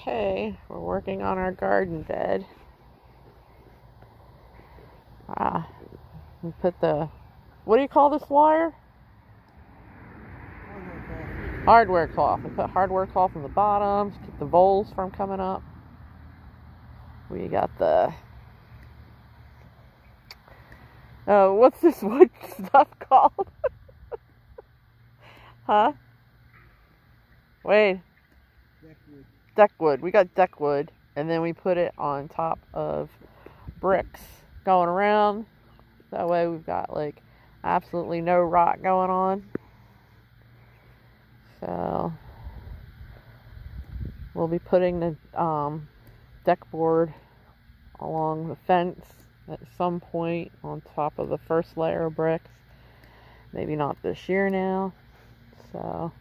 Okay, we're working on our garden bed. Ah, we put the, what do you call this wire? Hardware cloth. We put hardware cloth on the bottom to keep the voles from coming up. We got the, oh, what's this wood stuff called? huh? Wait. Deckwood. Deckwood. We got deckwood, and then we put it on top of bricks going around. That way we've got like absolutely no rot going on. So we'll be putting the um, deck board along the fence at some point on top of the first layer of bricks. Maybe not this year now. So,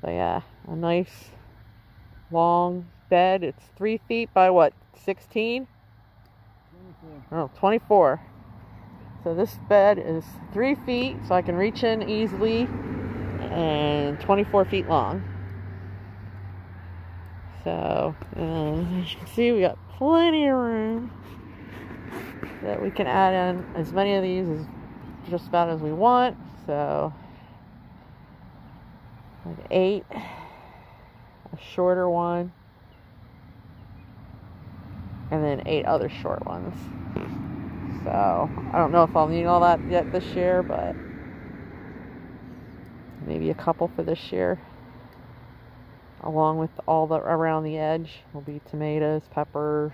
but yeah, a nice long bed. It's three feet by what, 16? 24. Oh, 24. So this bed is three feet, so I can reach in easily, and 24 feet long. So, um, as you can see, we got plenty of room that we can add in as many of these as just about as we want. So, like eight, shorter one, and then eight other short ones. So I don't know if I'll need all that yet this year, but maybe a couple for this year. Along with all the around the edge will be tomatoes, peppers.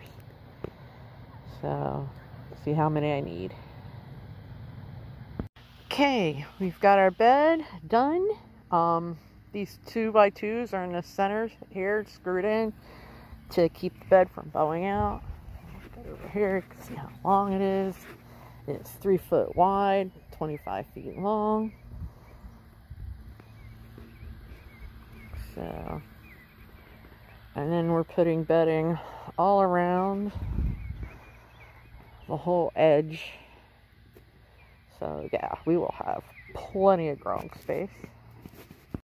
So see how many I need. Okay, we've got our bed done. Um, these two by twos are in the centers here, screwed in to keep the bed from bowing out. Over here, you can see how long it is. It's three foot wide, 25 feet long. So, and then we're putting bedding all around the whole edge. So, yeah, we will have plenty of growing space.